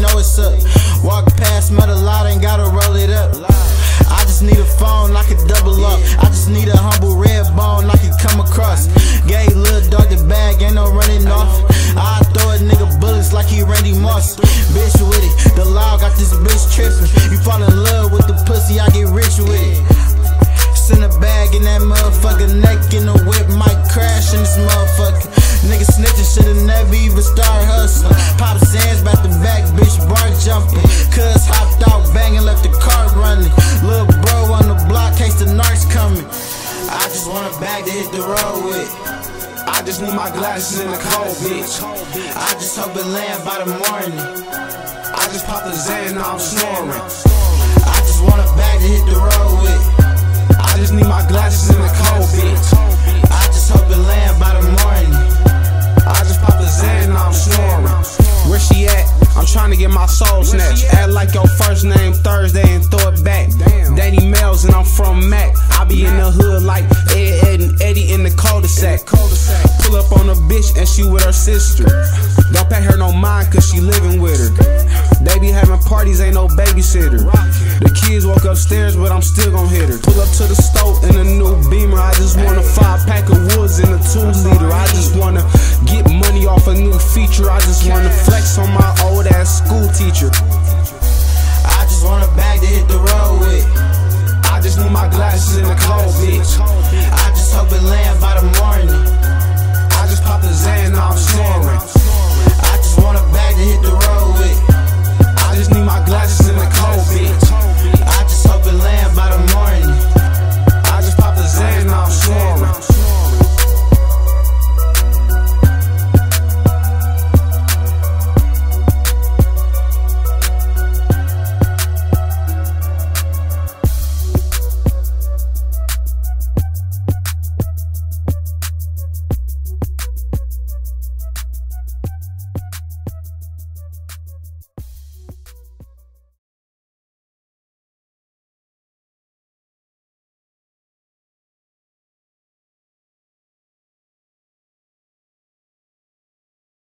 know it's up. Walk past, a lot, ain't gotta roll it up. I just need a phone, I can double up. I just need a humble red bone, I can come across. Gay little dog the bag, ain't no running off. I throw a nigga bullets like he Randy Moss. Bitch with it, the law got this bitch tripping. You fall in narcs coming. I just want a bag to hit the road with. I just need my glasses in the cold, bitch. I just hope it land by the morning. I just pop the Xan, now I'm snoring. Soul snatched. Act like your first name Thursday and throw it back. Danny Mellz and I'm from Mac. I be in the hood like Ed, Edd n Eddy in the cul-de-sac. Pull up on a bitch and she with her sister. Don't pay her no mind cause she living with her. They be having parties, ain't no babysitter. The kids woke upstairs, but I'm still gon' hit her. Pull up to the stove in a new beamer. I just want a five pack of woods in a two liter. I just wanna get off a new feature. I just wanna flex on my old ass school teacher. I just want a bag to hit the road with. I just need my glasses in the cold, bitch.